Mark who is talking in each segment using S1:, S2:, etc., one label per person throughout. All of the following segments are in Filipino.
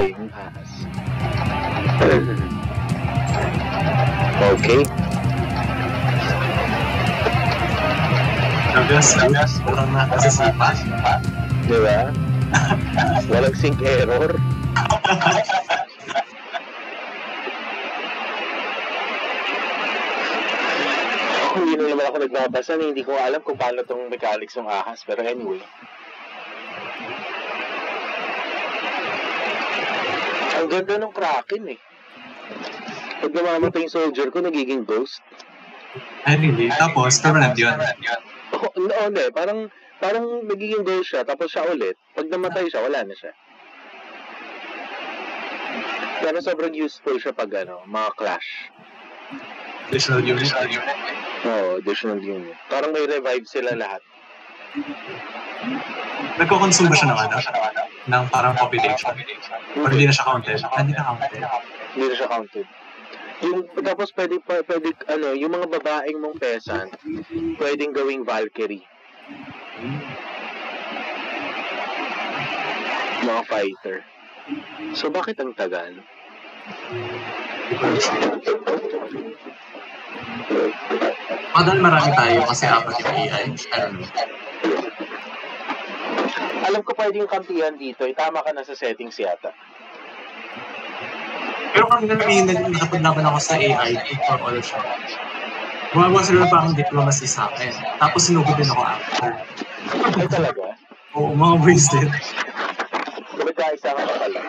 S1: Yung ahas. okay.
S2: Nagas, nagas. Parang nakasisipa.
S1: Di ba? Walang sync error. hindi na naman ako nagbabasa na hindi ko alam kung paano tong mechanics ng ahas. Pero anyway. Ang ganda ng Kraken eh. Pag namamatay yung soldier ko, nagiging ghost.
S2: Ay, really? Tapos, permanent yun.
S1: Oo, no, hindi. Parang, parang nagiging ghost siya, tapos siya ulit. Pag namatay siya, wala na siya. Pero sobrang useful siya pag ano, mga clash.
S2: Additional unit.
S1: Oo, additional unit. Parang may revive sila lahat.
S2: Nagko-consume ba siya ng ano? Ng parang population? Or hindi na siya counted? Ah, Hindi na counted.
S1: Hindi na siya counted. Yung, tapos pwede, pwede, ano, yung mga babaeng mong peasant, pwedeng gawing Valkyrie. Mga fighter. So, bakit ang tagal?
S2: Dahil marami tayo kasi apat yung AI. I don't know.
S1: Alam ko pwedeng kampihan dito, eh, tama ka na sa settings yata.
S2: Pero kung na may nakapaglaban ako sa AI for all siya. Gumawa sila ng parang diplomacy sa akin. Tapos sinugod din ako after.
S1: Ay talaga?
S2: Oo, mga wasted.
S1: Nagkaisa ka na pala.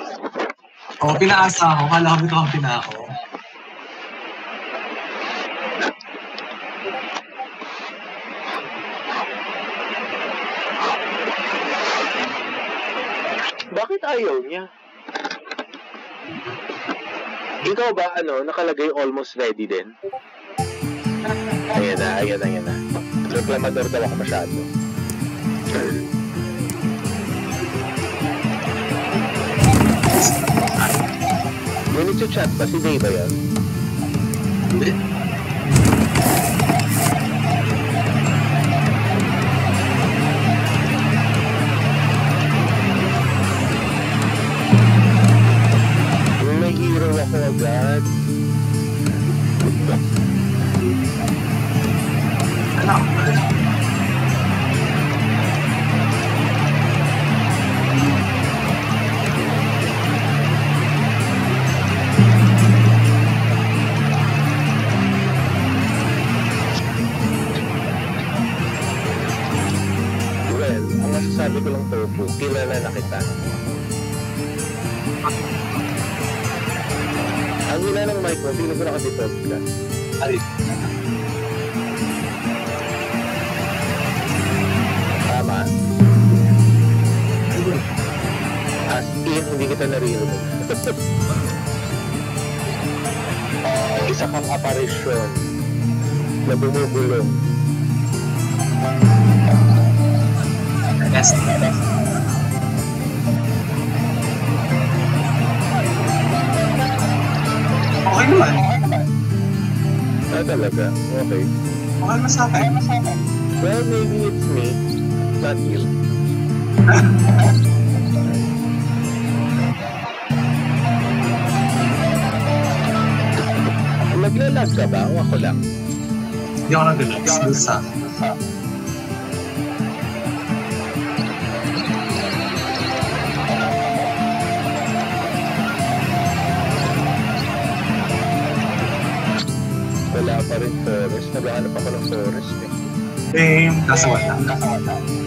S2: Oo, pinaasa ako. Kala ko may kakampi na ako.
S1: Bakit ayaw niya? Ikaw ba, ano, nakalagay almost ready din? Ayan na, ayan na, ayan na. Reklamador daw ako masyado. Ngunit sa chat pa, si Day ba yan?
S2: Hindi.
S1: Well, ang masasabi ko lang tofu, kilala na kita. Naka-default ka.
S2: Ay,
S1: Tama? As in, hindi kita naririnig. Isa kang aparisyon na bumubulong.
S2: best. Okay naman.
S1: Talaga? Okay.
S2: Okay na sa akin.
S1: Well, maybe it's me, not you. Naglalag ka ba o ako lang?
S2: Hindi ako nag-relax. Doon sa
S1: Wala pa rin forest. Naghahanap ako ng forest eh.
S2: same. Nasa wala.
S1: Never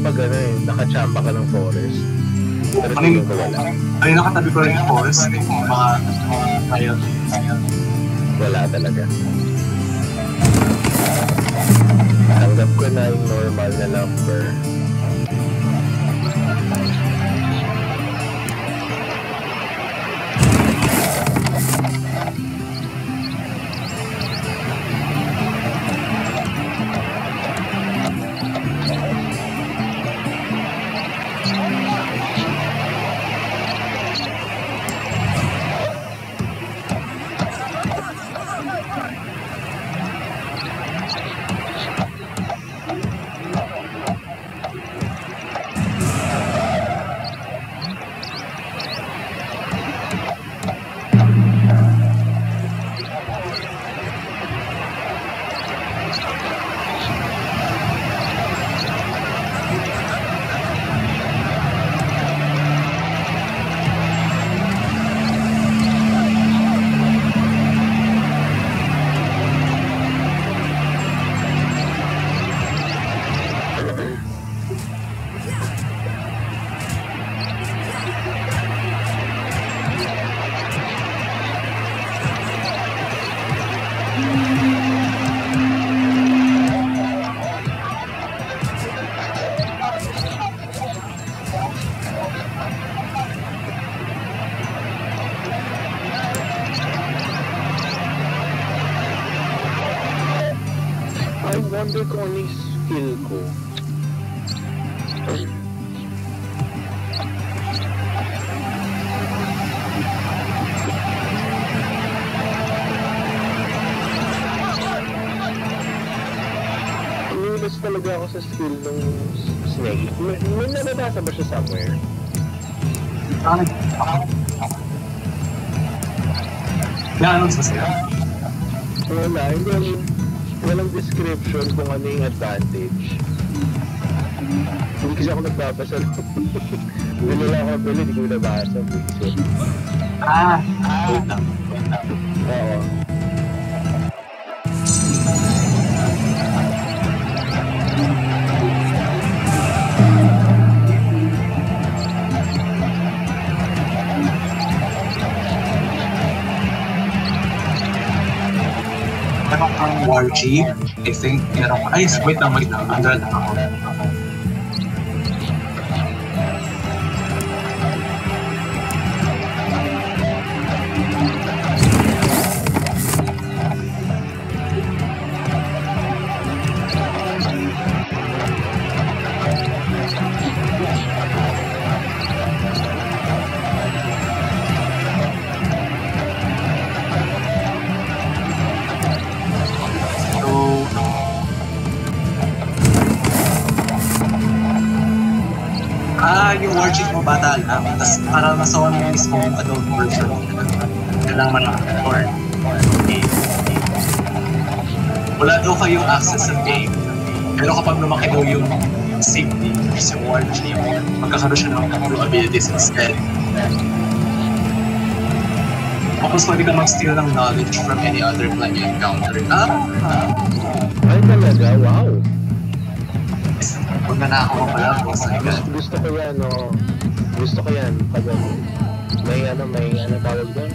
S2: pag
S1: ano eh, nakachamba ka ng forest. Pero
S2: Ano yung-
S1: ko wala.
S2: Ay, nakatabi ko rin yung forest. Mga ayun.
S1: Wala talaga. Tanggap ko na number. Sa skill ng snake. May, may nababasa ba siya somewhere?
S2: Na-announce ba sila?
S1: Wala, hindi walang description kung ano yung advantage. Hindi kasi ako nagbabasa. Bili lang ako bili, hindi ko nabasa.
S2: Ah, I think, meron ka. Ay, wait lang, wait lang. Andal lang ako. Chief mo bata lang. Tapos parang nasawa mo mismo yung adult. Kailangan mo lang or game. Wala daw kayong access sa game. Pero kapag lumaki daw yung safety, yung War Chief, magkakaroon siya ng blue abilities instead. Tapos pwede ka mag-steal ng knowledge from any other clan you encounter. Ah,
S1: Ay talaga, wow.
S2: Huwag na ako sa
S1: Gusto, gusto ko yan, no. Gusto ko yan. Pag ano, may ano, may ano tawag doon?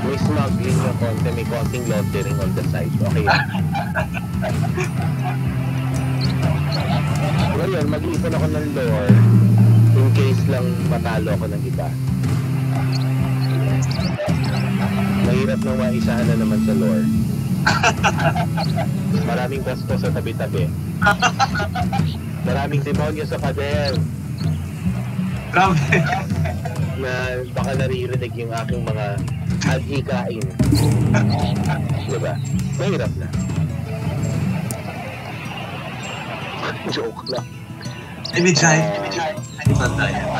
S1: May smuggling na konti, may konting loitering on the side. Okay. Ngayon, mag-iipon ako ng lore in case lang matalo ako ng iba. Mahirap nang maisahan na naman sa lore. Maraming basto sa tabi-tabi. Maraming demonyo sa pader
S2: Grabe.
S1: na baka naririnig yung aking mga adhikain. diba? Mahirap na. Joke lang.
S2: Eh, may giant. May giant. Ano ba tayo?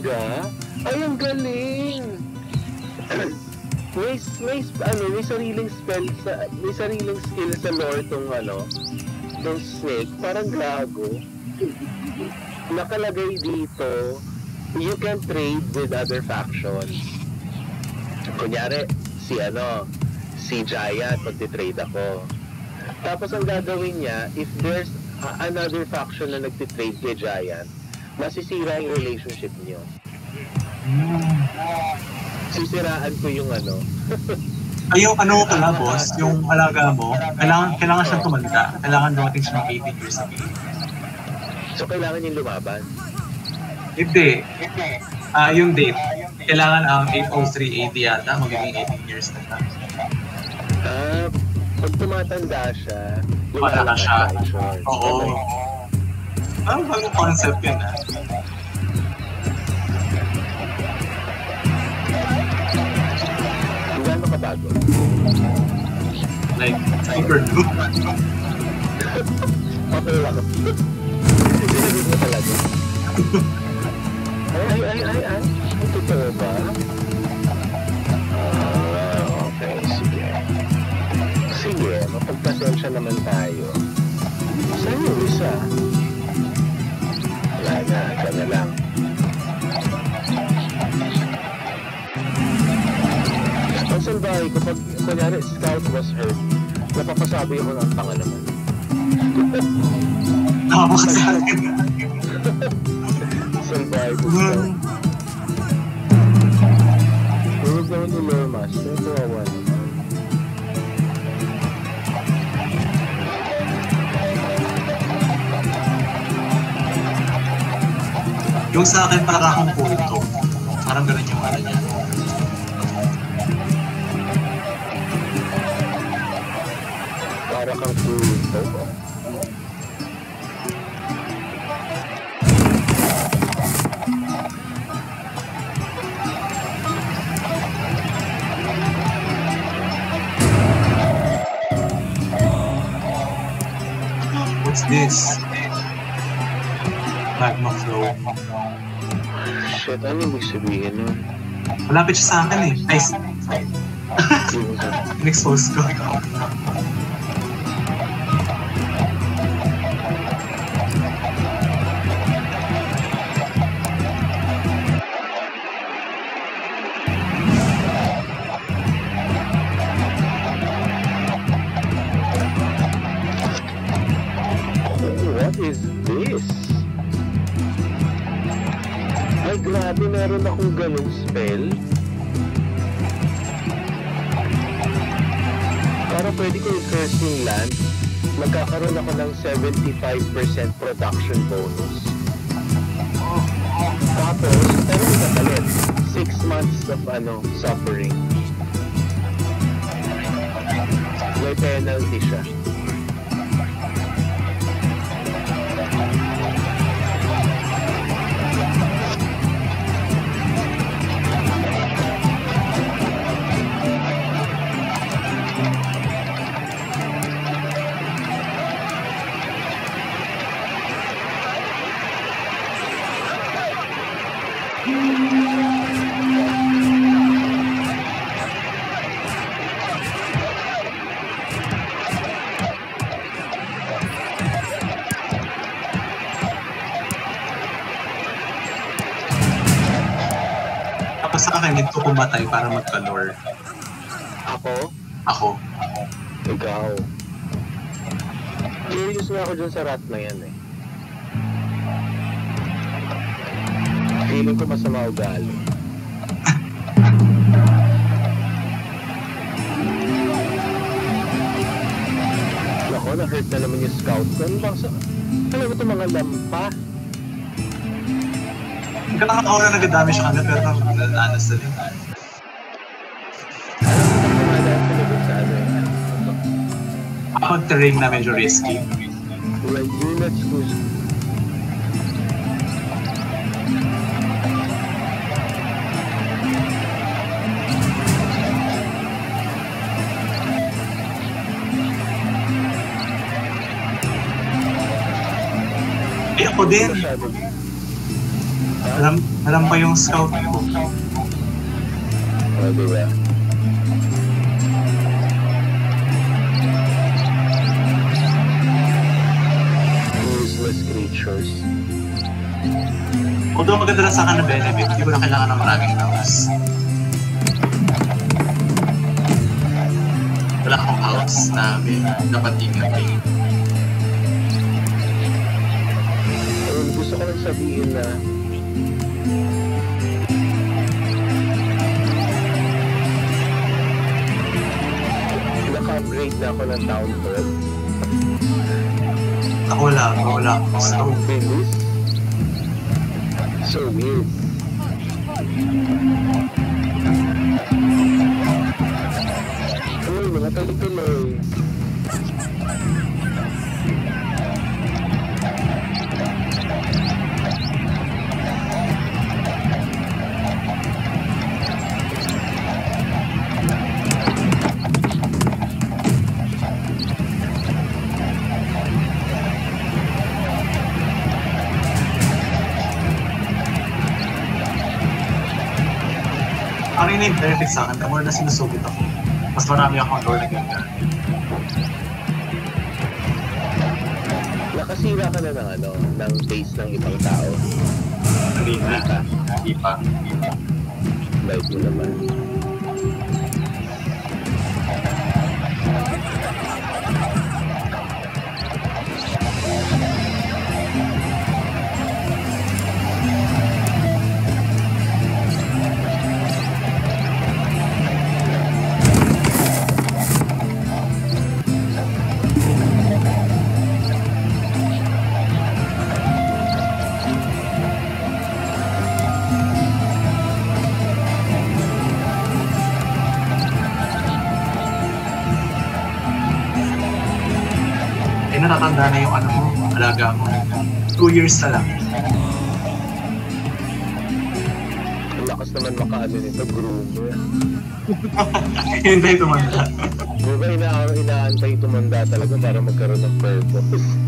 S1: Talaga? Ay, ang galing! may, may, ano, may sariling spell sa, may sariling skill sa lore tong ano, tong snake, parang gago. Nakalagay dito, you can trade with other factions. Kunyari, si ano, si Giant, magti-trade ako. Tapos ang gagawin niya, if there's another faction na nagtitrade kay Giant, masisira yung relationship niyo. Sisiraan ko yung ano.
S2: Ay, yung ano pala, boss, yung alaga mo, kailangan, kailangan siyang tumanda. Kailangan dumating siya ng 18 years of age.
S1: So, kailangan yung lumaban.
S2: Hindi. Ah, yung date. Kailangan ang 803 AD yata, magiging 18 years na siya.
S1: Ah, pag tumatanda siya,
S2: na siya. Oo. Parang bagong concept yun, ah.
S1: Gaano ka bago?
S2: Like, super new.
S1: Okay lang. Sinagot mo talaga. Ay, ay, ay, ay, ay. Totoo ba? Ah, okay, sige. Sige, mapagpasensya naman tayo. Saan yung isa? Na, ka na lang. Ko, kunyari scout was hurt, napapasabi ako ng tanga naman.
S2: Nakapakasakin.
S1: Salbahe ko. Huwag naman ni Lord Master, kawawa naman.
S2: Yung sa akin, para akong kulto. Parang ganun yung ano niya.
S1: Para kang kulto.
S2: What's this? Magma flow.
S1: Shit, ano ibig sabihin nun?
S2: Malapit siya sa akin eh. Ay, s-
S1: Yung sa-
S2: in-expose ko.
S1: 75% production bonus. Tapos, pero kapalit. 6 months of ano, suffering. May penalty siya.
S2: Sa akin, pumatay para magka-lore.
S1: Ako?
S2: Ako.
S1: Ikaw. Curious na ako dun sa rat na yan eh. Feeling ko masama ugali. Nako, na-hurt na naman yung scout. Ano ba sa... Alam mo ito mga lampa?
S2: Nakakaura na nag-damage siya kanina pero nananas na din. Kapag terrain na medyo risky.
S1: Like
S2: ako din.
S1: masyado...
S2: Alam, alam pa yung scout ko.
S1: Oh, diba? Useless creatures.
S2: Although maganda lang sa akin na benefit, hindi ko na kailangan ng maraming house. Wala akong house na may dapat ingatin.
S1: gusto ko lang sabihin na naka-upgrade na ako ng town hall.
S2: Ako wala, ako wala.
S1: Ang bilis. So weird. Uy, mga tuloy-tuloy.
S2: Ang benefit sa akin, the more na sinusubit ako, mas marami akong door na ganyan.
S1: Nakasira ka na ng ano, ng taste ng ibang tao.
S2: Hindi na. Hindi pa.
S1: Bait mo naman.
S2: Natatanda na yung ano mo, alaga mo. Two years na lang.
S1: Ang lakas naman makaano nito, groomer.
S2: Hindi tumanda.
S1: Di ba ina inaantay tumanda talaga para magkaroon ng purpose?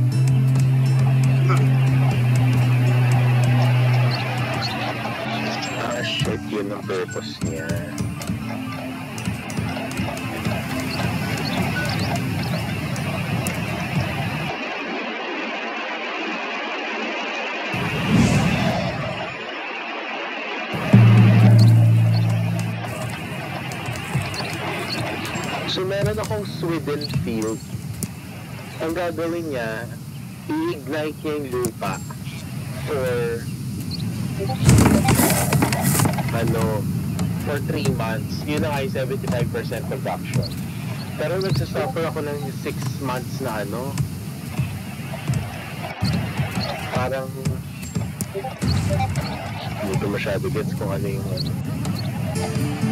S1: So meron akong Sweden field. Ang gagawin niya, i-ignite niya yung lupa for ano, for 3 months. Yun ang ay 75% production. Pero nagsasuffer ako ng 6 months na ano, parang hindi ko masyado gets kung ano yung ano.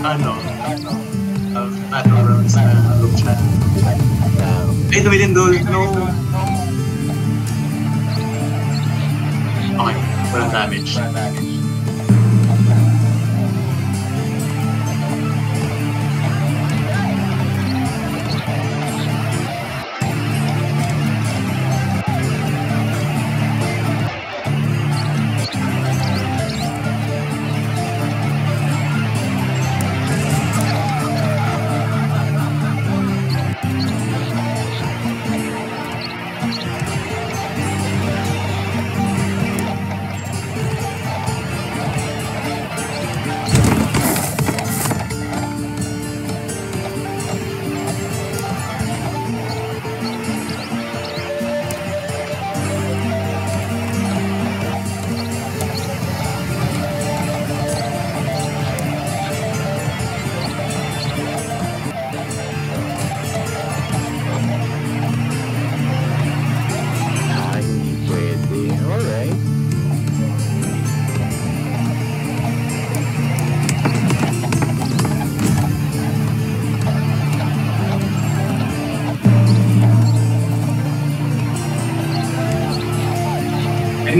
S2: Ano? Uh, ano, rounds na group chat.
S1: Um,
S2: Eh, dumitin doon. No. Okay, walang damage.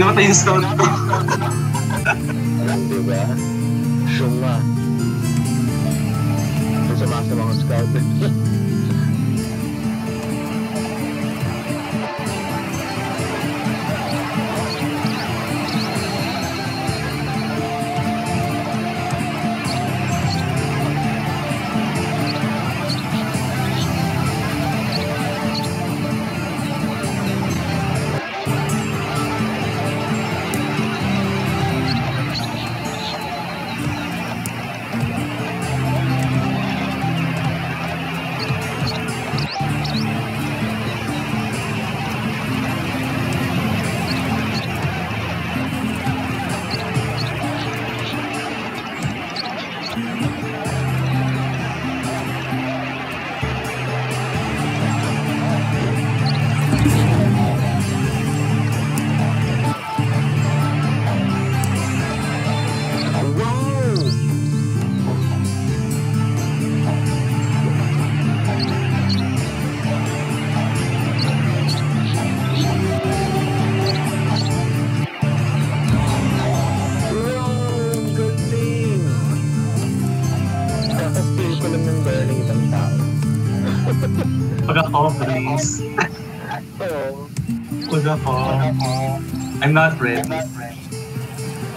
S2: Namatay yung scout ko.
S1: Alam, di ba? Siyong nga. Kung sumasama akong scout.
S2: I'm not ready.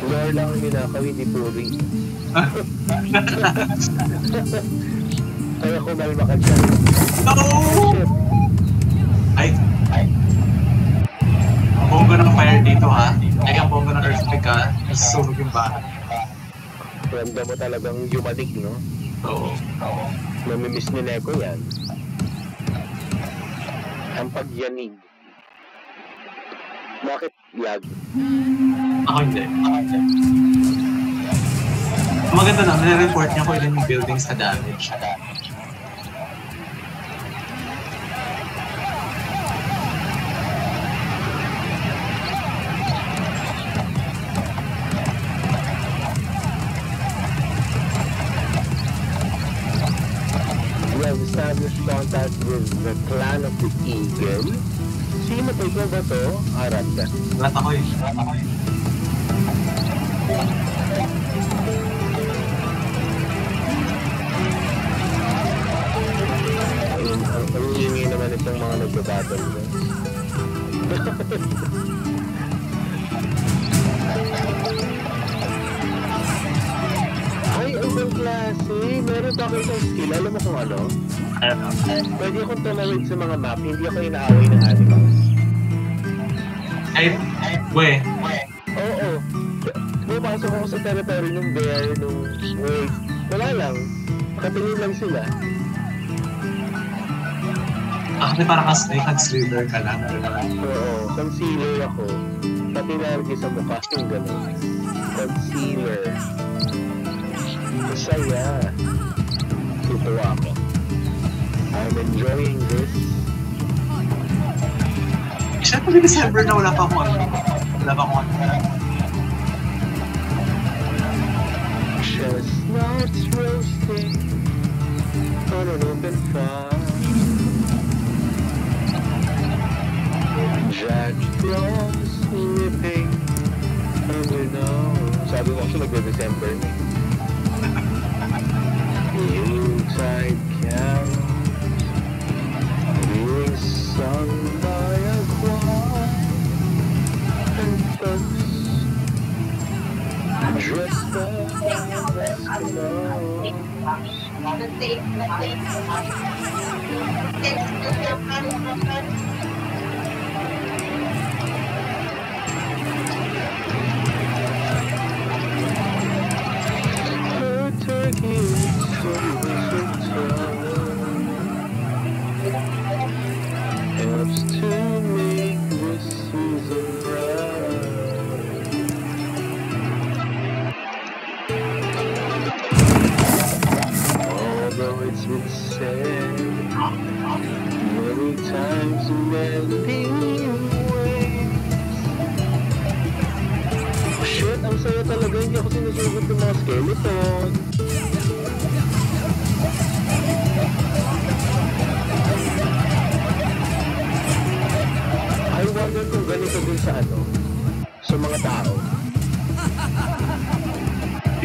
S1: Lore lang ang ninakaw, hindi puri. Kaya kumalma ka dyan.
S2: No! Ay, ay. Ang bongga ng fire dito ha. Ay, ang bongga ng earthquake ha. Nasusunog yung bahay.
S1: Ramdam mo talagang yumanig, no?
S2: Oo.
S1: Namimiss ni Neko yan. Ang pagyanig. Bakit lag?
S2: Ako hindi. Ang maganda lang, nire-report niya kung ilan yung buildings na damage.
S1: We have established contact with the clan of the Eagle. Sino to? Ikaw ba to? Arat ka.
S2: Lahat ako eh.
S1: Ang, ang, ang ingay naman itong mga nagbabattle. Ay, ang ibang klase. Meron pa kayo skill. Alam mo kung ano? Pwede akong tumawid sa mga map. Hindi ako inaaway ng animals.
S2: Ay, we.
S1: Oo. Pumapasok ako sa territory ng bear, nung wolf. Wala lang. Katingin lang sila.
S2: Ako din parang ka-snake and slither ka lang.
S1: Oo. Concealer ako. Pati nargi sa mukha. Yung gano'n. Concealer. Masaya. Tutuwa ako. I'm enjoying this.
S2: Siyempre, December na wala pa akong. Wala pa akong ano.
S1: Chestnuts roasting on an open fire. Jack Frost nipping on your nose. Sabi mo kasi nagbe-December na.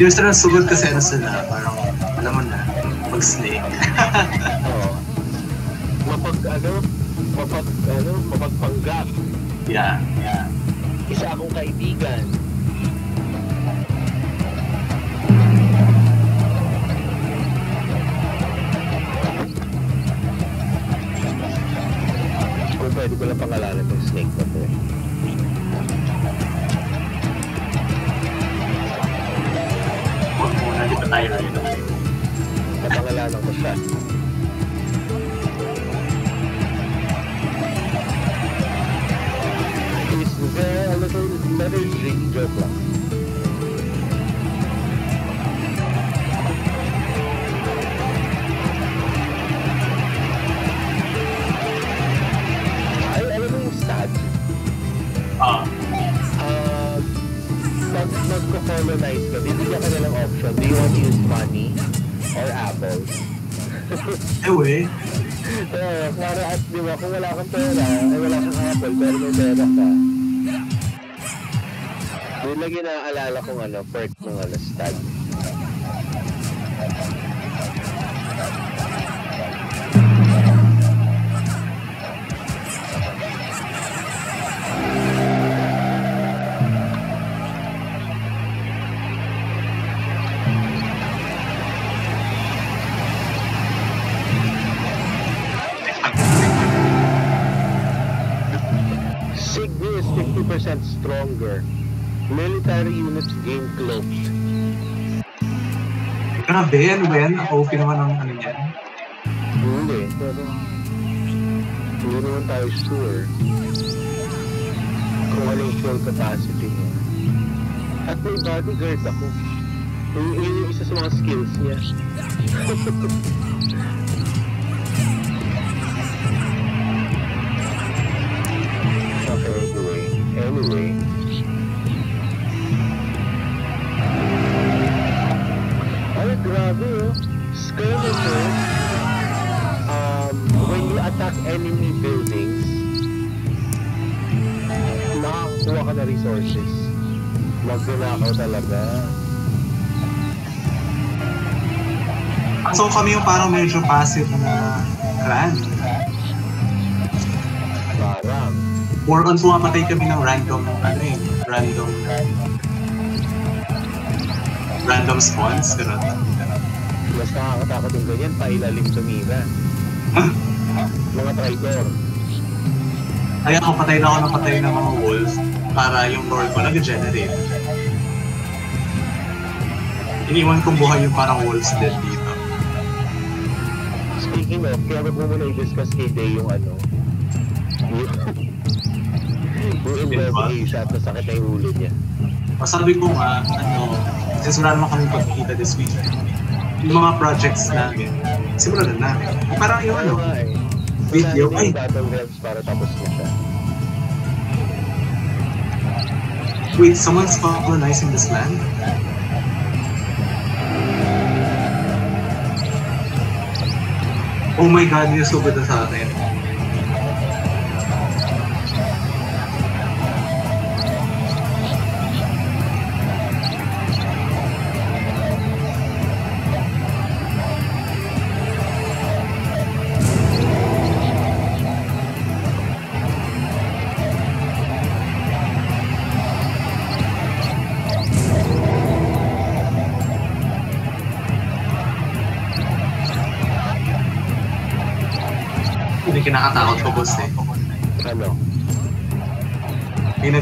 S2: Yung sila sugod kasi ano sila, parang, alam mo na, mag-snake.
S1: Oo. Mapag, ano, mapag, ano, mapagpanggap.
S2: yeah, yeah.
S1: Isa akong kaibigan. Kung pwede ko lang pangalanan ng snake na
S2: tayo rin.
S1: Napangalanan ko siya. Is there a little letter G joke lang?
S2: Eh we.
S1: Eh, para at di ba, kung wala kang pera, ay wala kang apple, pero may pera ka. Yun lang yung naaalala kong ano, perk ng ano, stud. Stronger. Military units gain cloaked.
S2: Grabe, yan? Ang OP naman ng ano yan.
S1: Hindi, pero hindi naman tayo sure kung ano yung full capacity niya. At may bodyguard ako. Yun yung isa sa mga skills niya. anyway. Ay, grabe oh. Skirmishers, um, when you attack enemy buildings, nakakuha ka na resources. Magnanakaw talaga.
S2: So kami yung parang medyo passive na clan.
S1: Parang.
S2: More on pumapatay kami ng random, ano eh, random, random spawns, gano'n.
S1: Mas nakakatakot yung ganyan, pailalim tumira. Mga traitor.
S2: Kaya ako patay na ako ng patay ng mga wolves para yung lore ko nag-generate. Iniwan kong buhay yung parang wolves dead dito.
S1: Speaking of, kaya mo muna i-discuss kay Day yung ano, yung investigation at nasakit na yung ulo niya.
S2: Masabi ko nga, ano, since wala naman kami pagkikita this week, yung mga projects namin, simulan na namin. Parang yung ano,
S1: eh.
S2: video, ay,
S1: yung Battle Realms para tapos na siya.
S2: wait, someone's colonizing this land? Oh my god, yung subod na sa akin.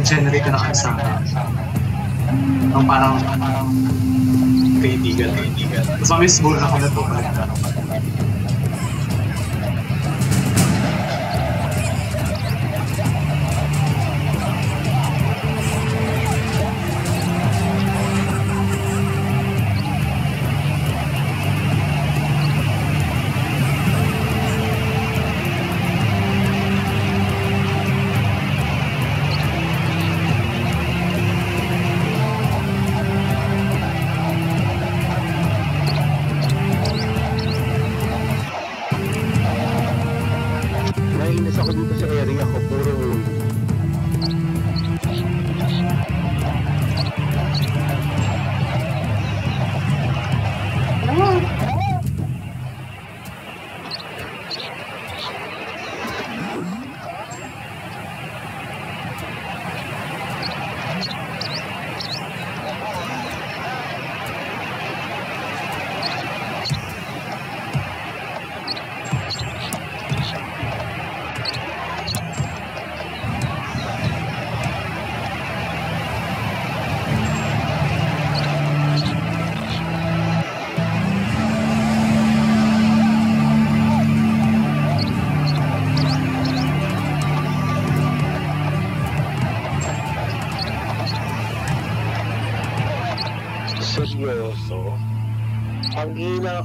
S2: Nag-generate na kami sa ang parang kaibigan. Tapos may siguro ako na to.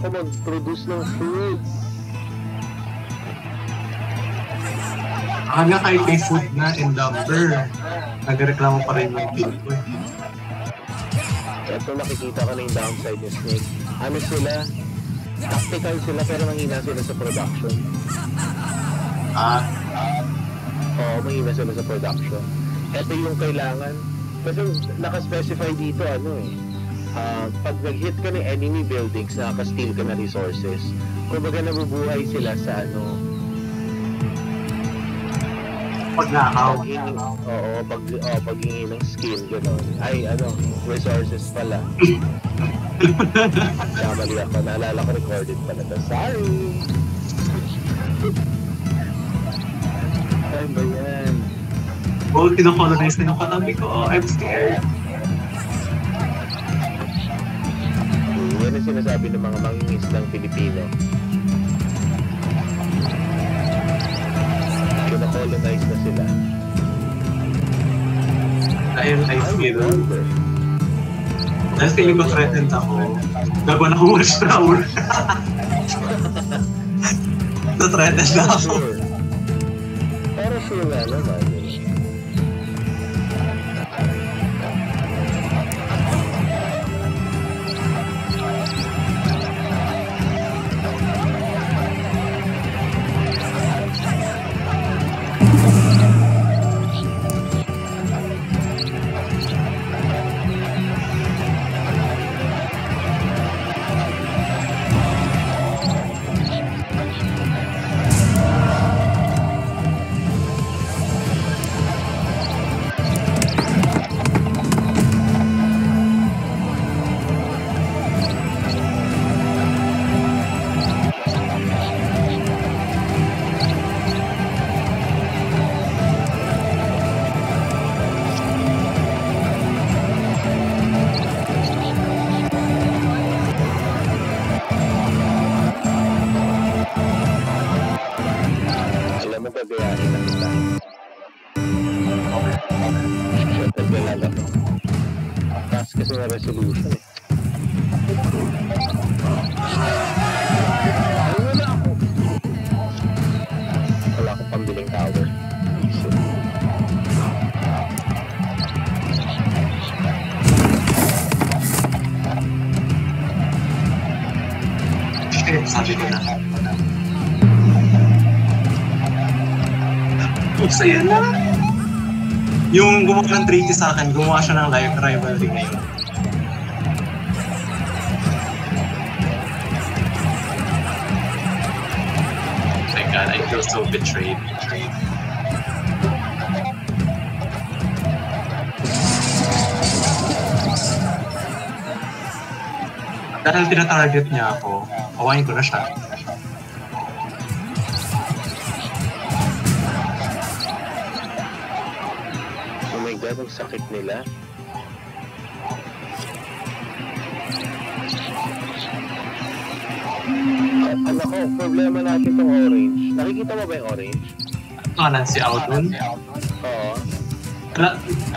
S1: Ako mag-produce ng fruits.
S2: Hanggang kahit may food na and number, nagreklamo pa rin ko. eh.
S1: Ito nakikita ko na yung downside ni Snake. Ano sila? Tactical sila pero manghina sila sa production.
S2: Ah,
S1: Oo, mahina sila sa production. Ito yung kailangan. Kasi nakaspecify dito ano eh. Ah, pag nag-hit ka ng enemy buildings, nakaka-steal ka na resources. Kumbaga nabubuhay sila sa ano,
S2: pagnakaw.
S1: paghingi, oo, pag, oh, paghingi ng skin, gano'n. Ay, ano, resources pala. Kamali ako, naalala ko recorded pala. to. Sorry! Ano ba yan?
S2: Oh, kinocolonize na yung katabi ko. I'm scared.
S1: Yan ang sinasabi ng mga mangingis ng Pilipino. Kinakolonize na sila.
S2: Dahil I feel, dahil feeling ko threatened ako, gagawa na akong watchtower. Na-threatened na ako.
S1: Pero sure nga naman. Na resolution wala ako. Wala akong pambiling tower.
S2: Sabi ko na. Oops, ayan na. Yung gumawa ng treaty sa akin, gumawa siya ng live rivalry ngayon. So betrayed. Dahil tinatarget niya ako, kawain ko na siya.
S1: Oh my God, ang sakit nila. Ah, Ano ko, problema natin tong orange. Nakikita mo ba yung orange?
S2: Kanan si Aldon.
S1: Oo.
S2: Wala,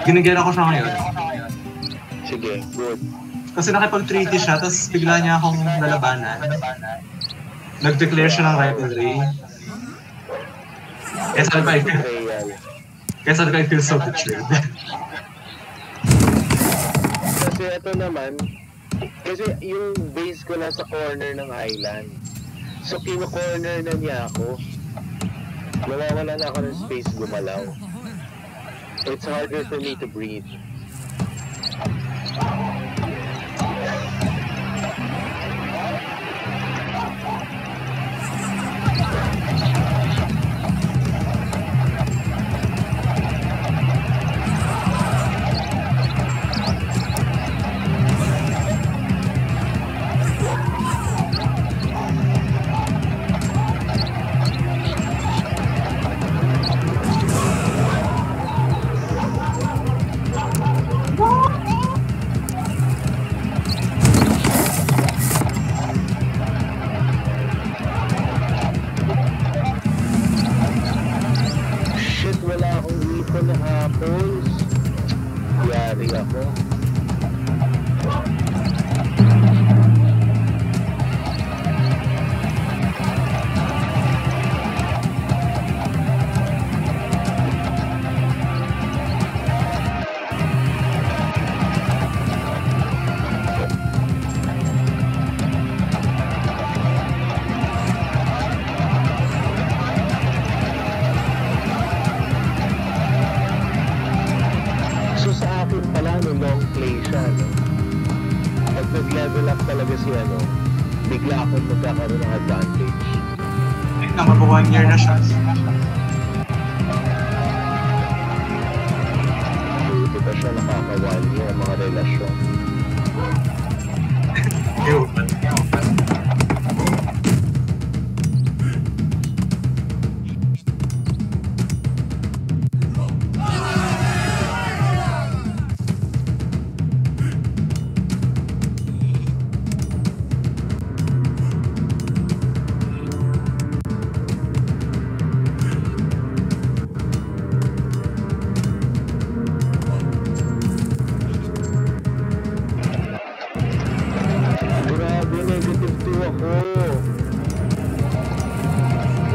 S2: ginagera ko siya ngayon.
S1: Sige, good.
S2: Kasi nakipag-treaty siya, tapos bigla niya akong lalabanan. Nag-declare siya ng rivalry. Kaya sabi ko, kaya sabi ko, I feel so betrayed.
S1: Kasi ito naman, kasi yung base ko nasa corner ng island. So, kino-corner na niya ako. Nawawala na ako ng space gumalaw. It's harder for me to breathe.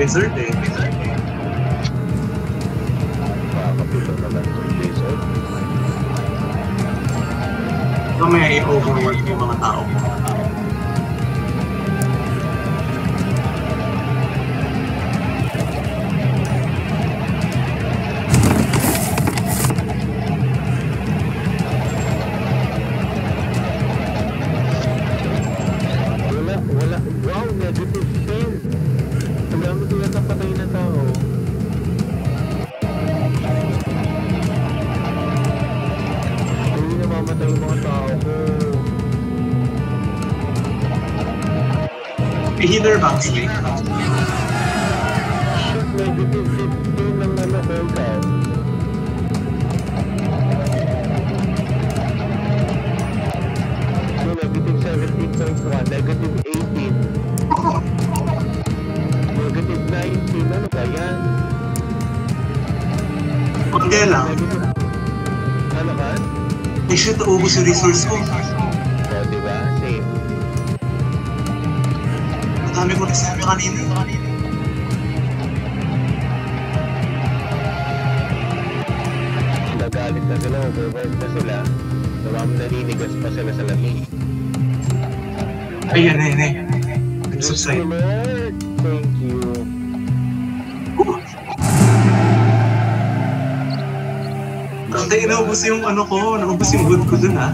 S2: Wizard eh.
S1: Makakapito naman yung Blizzard.
S2: Mamaya i-overwork yung mga tao.
S1: Negative 17.1, negative 18. Negative 19, ano ba yan?
S2: Konti lang.
S1: Ano ka?
S2: Eh shit, naubos yung resource ko. Kasi inaubos yung ano ko, naubos yung good ko dun ah.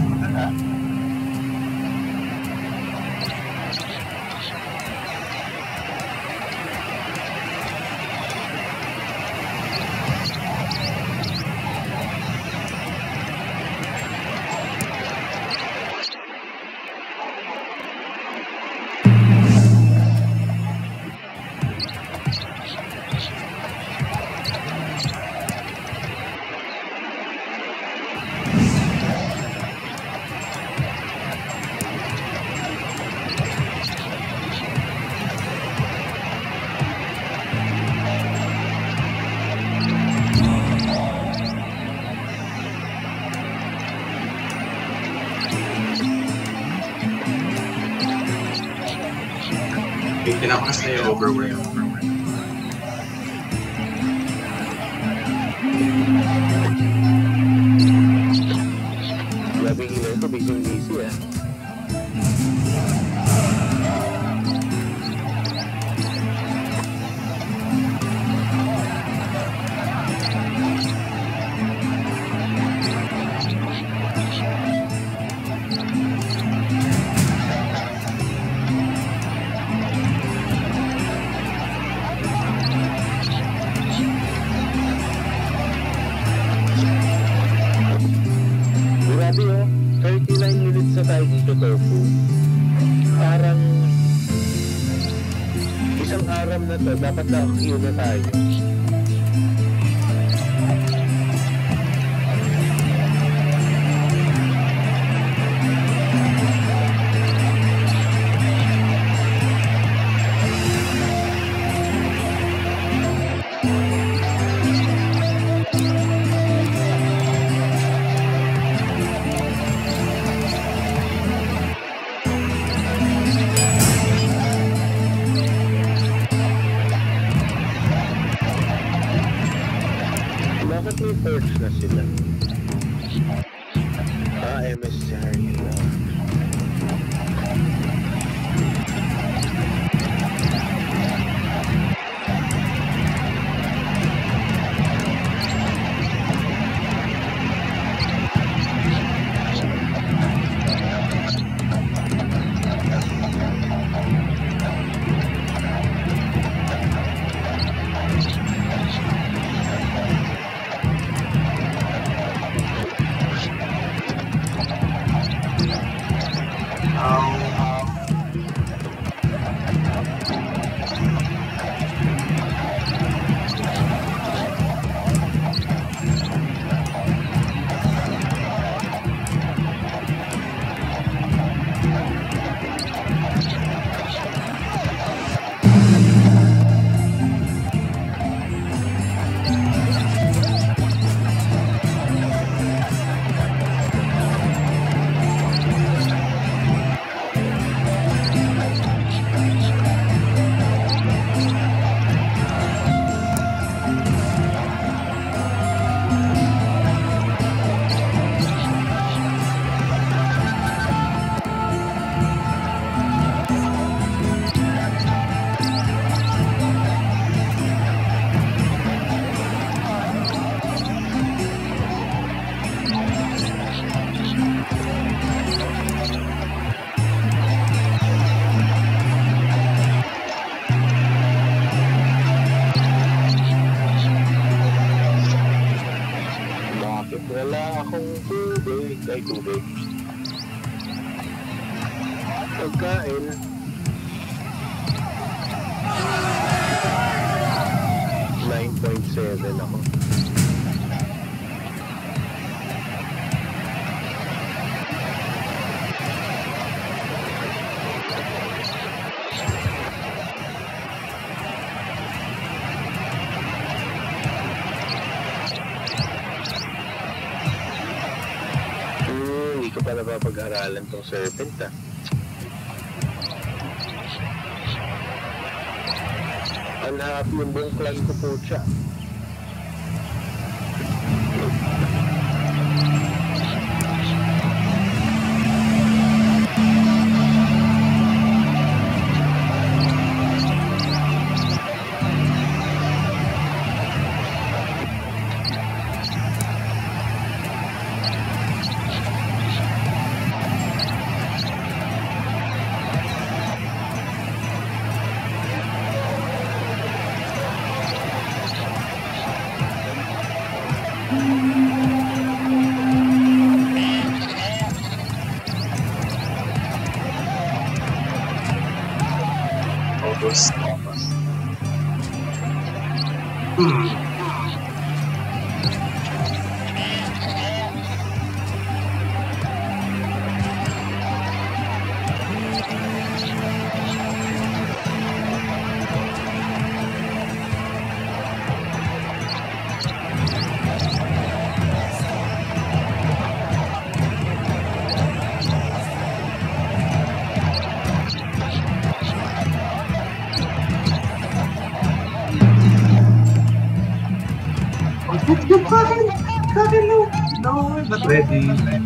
S2: Yung pinakas na yung overwork.
S1: Saturday. Ah, 7 ako. Hmm, ko pa napapag-aralan tong serpent ah. Unhappy yung buong clan ko po siya.
S2: Ready.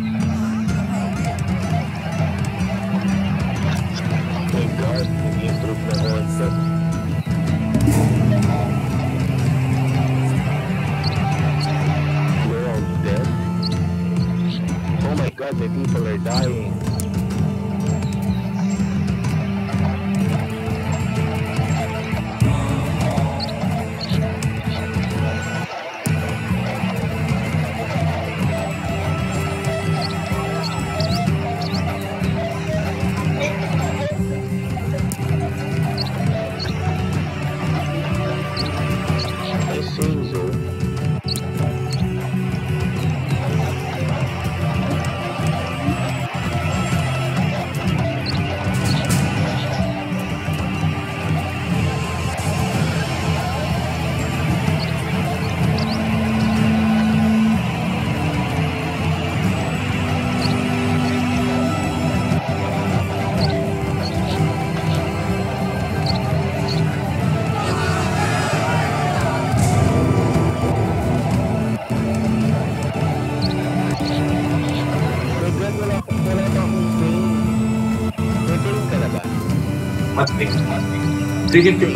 S2: 355.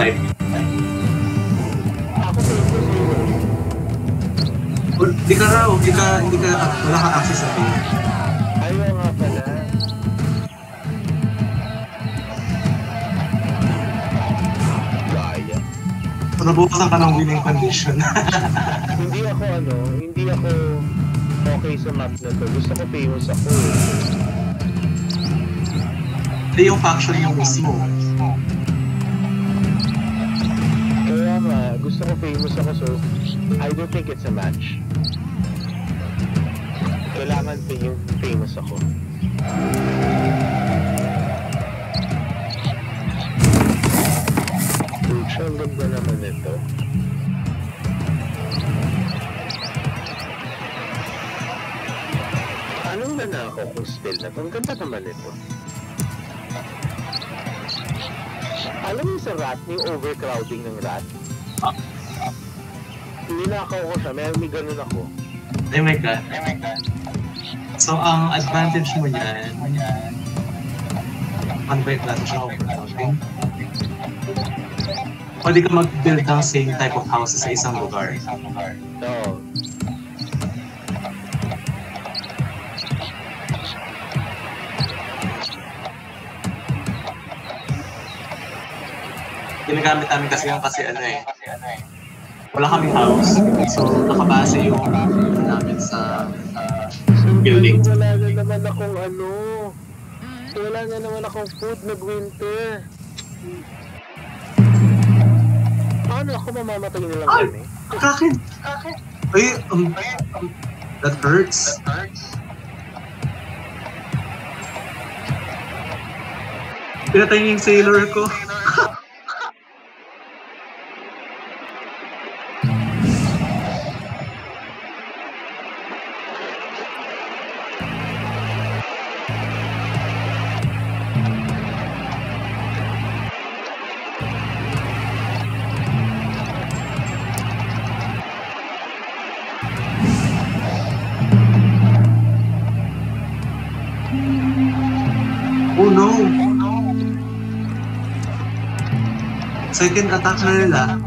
S1: Ako pain ko zero.
S2: Well, di ka raw, di ka, di ka, wala ka access sa pin.
S1: Ayaw nga pala.
S2: Nabukasan ka ng winning condition.
S1: hindi ako ano, hindi ako okay sa map na to. Gusto ko famous ako eh.
S2: Hindi yung faction yung mismo.
S1: Don't think it's a match. Kailangan yung famous ako. Pucha, ang naman ito. Anong nanako kung spell na to? Ang ganda naman ito. Alam mo sa rat, yung overcrowding ng rat?
S2: Ah.
S1: Ninakaw ko siya, may, may ganun ako.
S2: Oh my God. So, ang advantage mo yan, ano ba yung klase siya overcrowding? Pwede ka mag-build ng same type of houses sa isang lugar.
S1: Oo.
S2: Ginagamit namin kasi yung kasi ano eh. Wala kaming house. So, nakabase yung ano namin sa
S1: So,
S2: Building.
S1: Wala na naman akong ano. Wala na naman akong food, nag-winter. Paano ako mamamatay na lang
S2: Ay!
S1: kami?
S2: Ang kakin! Ay, um, that hurts. Pinatay niya yung sailor ko. Second attack na nila.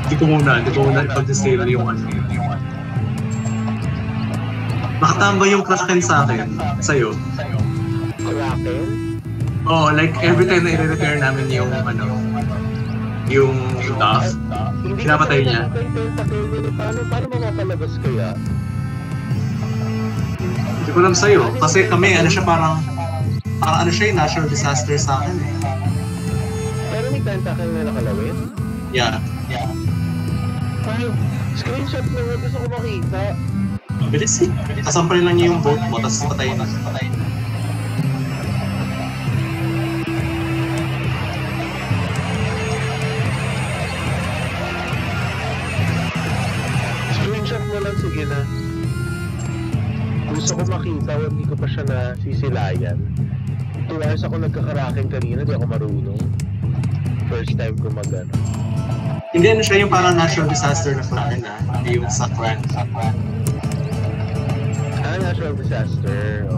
S2: Hindi ko muna, hindi ko muna ipag-disable yung ano. Nakatambay yung Kraken sa akin, sa'yo.
S1: Kraken?
S2: Oo, oh, like every time na i-repair namin yung ano, yung stuff, Pinapatay niya.
S1: Paano, paano mapapalabas kaya?
S2: hindi ko alam sa'yo. Kasi kami, ano siya parang, parang ano siya yung natural disaster sa akin eh.
S1: Pero may tentacle na nakalawin?
S2: Yeah.
S1: Ay, screenshot mo nga. Gusto ko makita.
S2: Bilis eh. Kasampalin lang niya yung boat mo, tapos patayin na.
S1: Screenshot mo lang, sige na. Gusto ko makita, hindi ko pa siya nasisilayan. Two hours ako nagkakaraking kanina, di ako marunong. First time ko mag ano.
S2: Hindi ano siya yung parang natural disaster na ah. Hindi yung sakran.
S1: Natural disaster.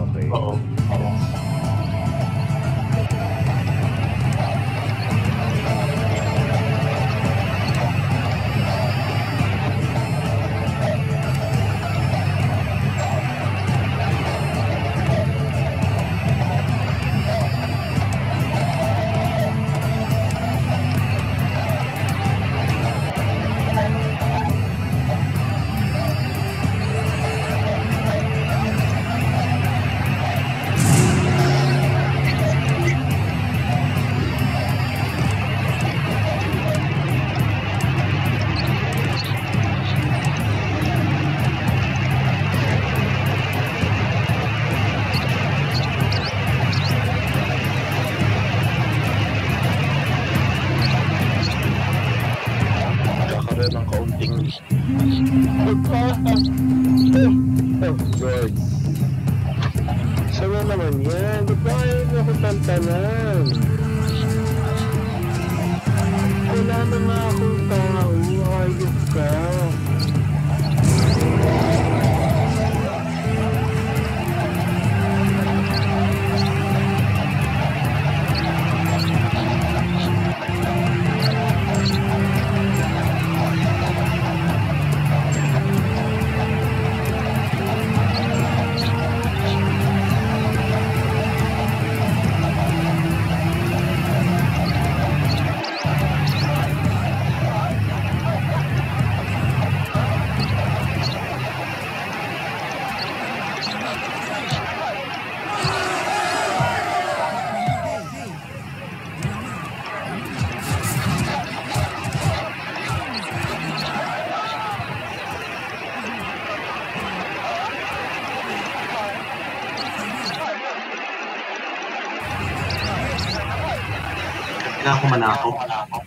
S2: Kailangan ko manako.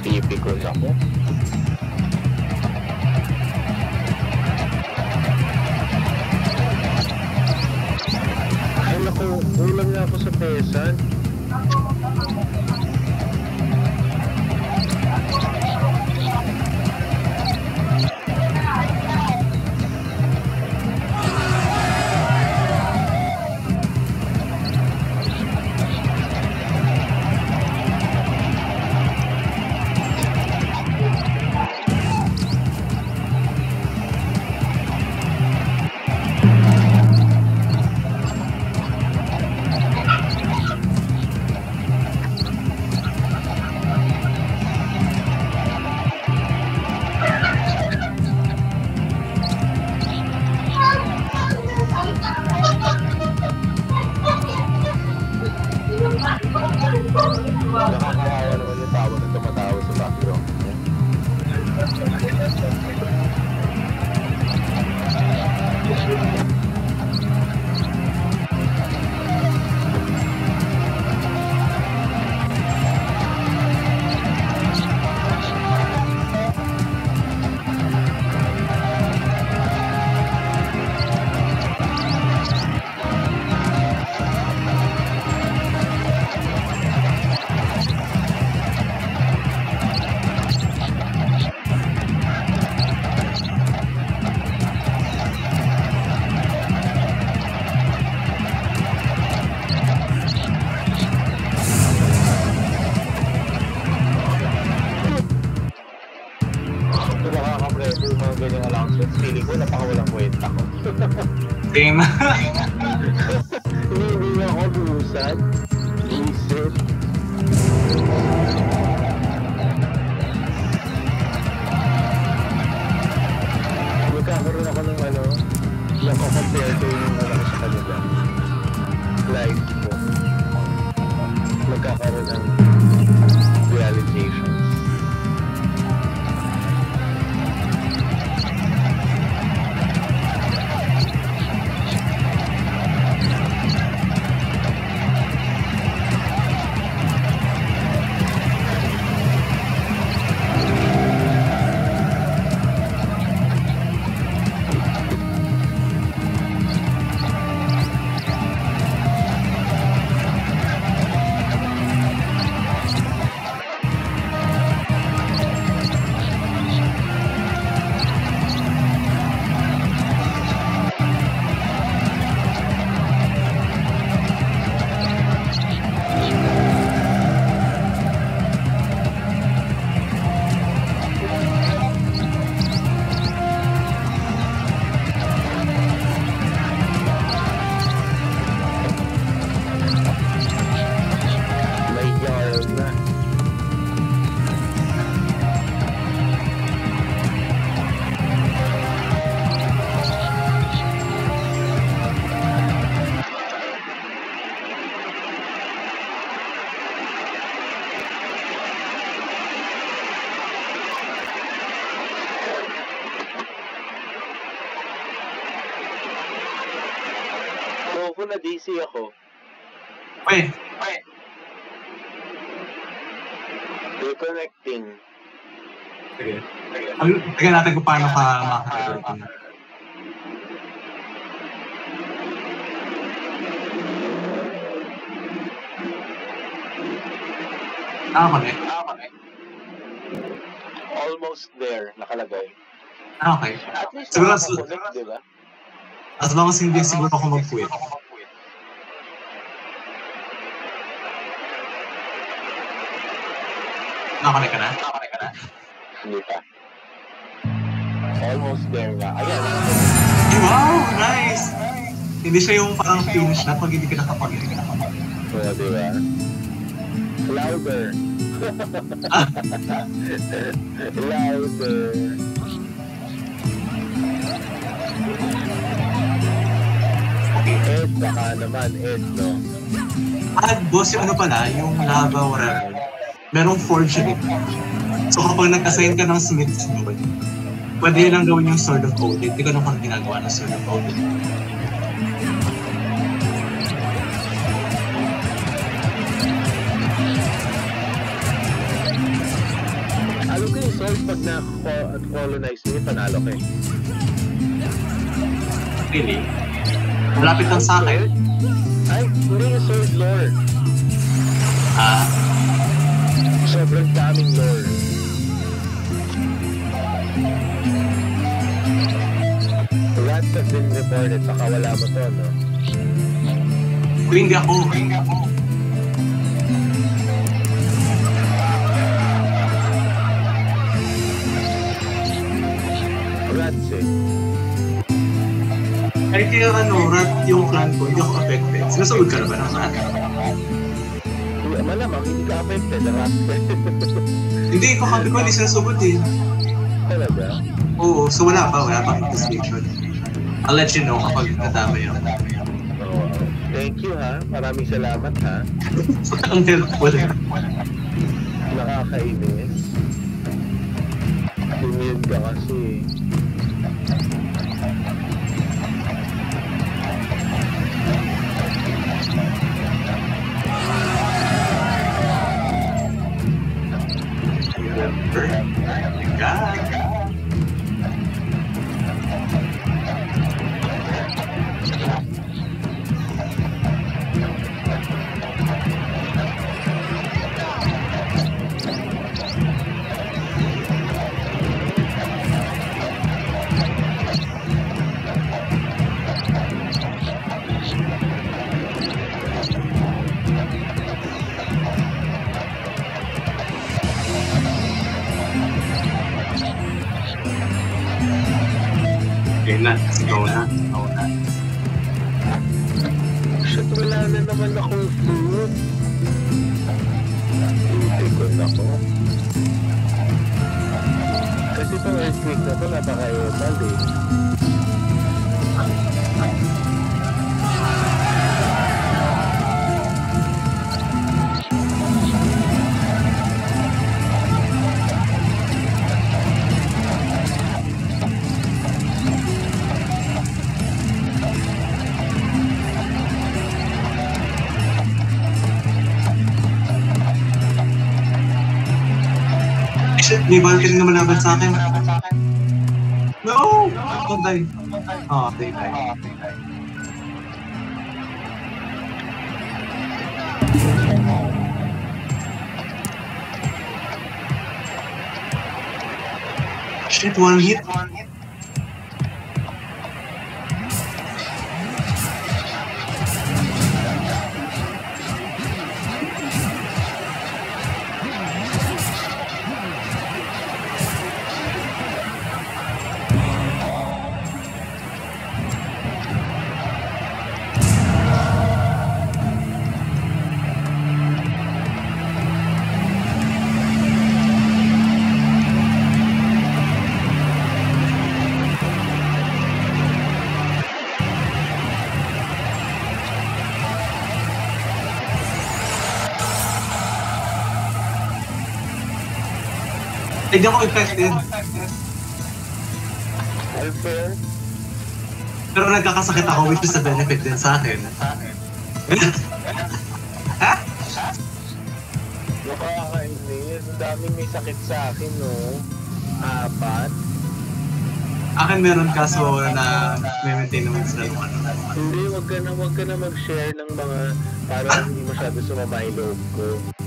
S1: Typical ako. Ay naku, kulang nga ako sa pesan. na-DC ako,
S2: Uy,
S1: reconnecting.
S2: sige. Ano, tingnan natin kung paano ka makakalimutan. Nakakonect.
S1: Almost there, nakalagay.
S2: Ah, okay.
S1: At least
S2: Siguro-
S1: nakaka-connect, di ba?
S2: As long as hindi siguro ako mag-quit. Nakakonect ka na?
S1: Hindi pa. Almost there nga. Ayan.
S2: Ay, wow! Nice! Hindi siya yung parang finish na pag hindi ka nakapag
S1: So, di ba? Louder. Louder. Ed, baka naman, Ed, no?
S2: Ah, boss, yung ano pala, yung lava whatever. Merong yun. eh. So kapag nag-assign ka ng Smith's Node, pwede lang gawin yung Sword of Odin. Hindi ko naman kung ginagawa ng Sword of Odin.
S1: Alam ko yung sword pag na-colonize mo, panalo ka eh.
S2: Really? Malapit lang sa akin.
S1: Ay, hindi yung sword lore.
S2: Ah,
S1: Sobrang daming lore. Rats have been reported, baka wala mo to, no?
S2: hindi ako. Hindi ako.
S1: Rats eh.
S2: Kahit yung ano, rat yung clan ko, hindi ako affected. Sinasagot ka na ba ng rat?
S1: Hindi, Malamang, hindi ka affected, ka.
S2: Hindi, ko kami ko, hindi sinasagot eh.
S1: Talaga?
S2: Oo, so wala pa, wala pa investigation. I'll let you know kapag natama yun.
S1: Oo. Thank you, ha? Maraming salamat, ha?
S2: Ang helpful.
S1: Nakakainis. Immune ka kasi.
S2: God. Okay na, go na.
S1: Shit, wala na naman akong food. Hindi ko na ko. Kasi itong earthquake na to, napaka-etal eh.
S2: Shit, may Valkyrie na malaban sa akin. No! Don't die. Oh, they die. Shit, one hit. Tignan ko affected.
S1: Unfair?
S2: Pero nagkakasakit ako which is a benefit din sa akin.
S1: Nakakainis. Ang daming may sakit sa akin, no? Apat.
S2: akin meron kaso na may maintain naman sila ano.
S1: Hindi, wag ka na, wag ka na mag-share ng mga para hindi masyado sumama yung loob ko.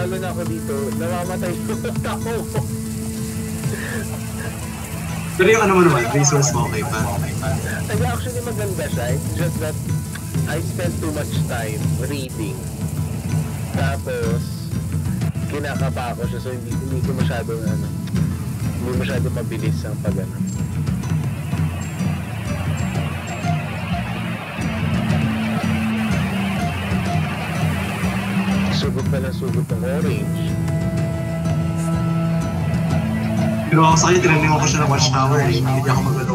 S1: Talo na ako dito. Namamatay ko ako.
S2: Pero yung ano mo naman, resource mo okay pa.
S1: Like, actually maganda siya. It's just that I spent too much time reading. Tapos, kinakapa ako siya so hindi, hindi ko masyado ano, hindi masyado mabilis ang pag ano. Sugot pa ng sugot ng orange.
S2: Pero ako sa akin, tinanong ko siya ng watchtower eh. Hindi ako magano.